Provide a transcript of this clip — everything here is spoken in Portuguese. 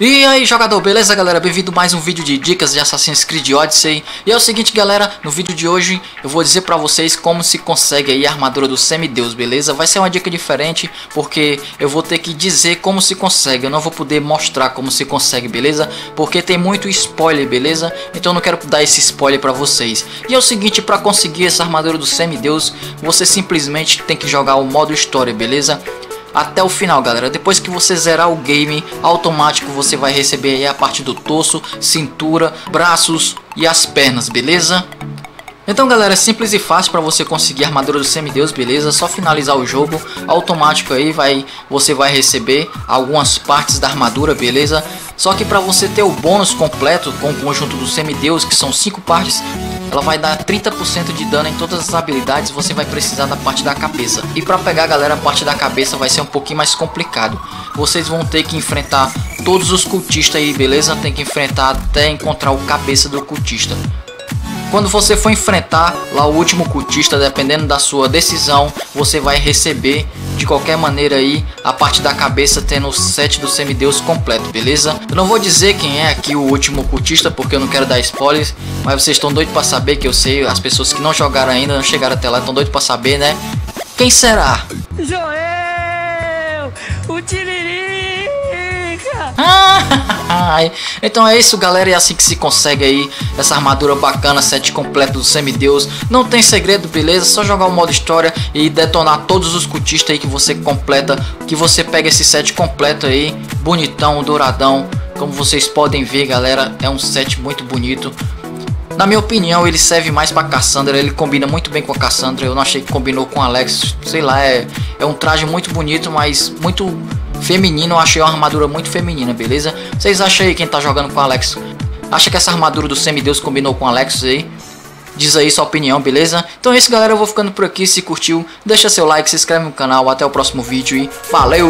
E aí jogador, beleza galera? Bem-vindo a mais um vídeo de dicas de Assassin's Creed Odyssey E é o seguinte galera, no vídeo de hoje eu vou dizer pra vocês como se consegue aí a armadura do semideus, beleza? Vai ser uma dica diferente porque eu vou ter que dizer como se consegue Eu não vou poder mostrar como se consegue, beleza? Porque tem muito spoiler, beleza? Então eu não quero dar esse spoiler pra vocês E é o seguinte, pra conseguir essa armadura do semideus Você simplesmente tem que jogar o modo história, beleza? Até o final, galera. Depois que você zerar o game, automático você vai receber a parte do torso, cintura, braços e as pernas, beleza? Então galera, é simples e fácil para você conseguir a armadura do semideus, beleza? Só finalizar o jogo, automático aí vai, você vai receber algumas partes da armadura, beleza? Só que para você ter o bônus completo com o conjunto do semideus, que são 5 partes, ela vai dar 30% de dano em todas as habilidades, você vai precisar da parte da cabeça. E para pegar galera, a parte da cabeça vai ser um pouquinho mais complicado. Vocês vão ter que enfrentar todos os cultistas aí, beleza? Tem que enfrentar até encontrar o cabeça do cultista. Quando você for enfrentar lá o último cultista, dependendo da sua decisão, você vai receber de qualquer maneira aí a parte da cabeça tendo o set do semideus completo, beleza? Eu não vou dizer quem é aqui o último cultista porque eu não quero dar spoilers, mas vocês estão doidos para saber que eu sei, as pessoas que não jogaram ainda, não chegaram até lá, estão doidos para saber, né? Quem será? Joel! O Então é isso galera, é assim que se consegue aí essa armadura bacana, set completo do semideus. Não tem segredo, beleza? Só jogar o modo história e detonar todos os cultistas aí que você completa, que você pega esse set completo aí, bonitão, douradão. Como vocês podem ver galera, é um set muito bonito. Na minha opinião, ele serve mais pra Cassandra, ele combina muito bem com a Cassandra, eu não achei que combinou com Alex, sei lá, é, é um traje muito bonito, mas muito feminino, eu achei uma armadura muito feminina, beleza? Vocês acham aí quem tá jogando com o Alex? Acha que essa armadura do semideus combinou com o Alex aí? Diz aí sua opinião, beleza? Então é isso galera, eu vou ficando por aqui, se curtiu, deixa seu like, se inscreve no canal, até o próximo vídeo e valeu!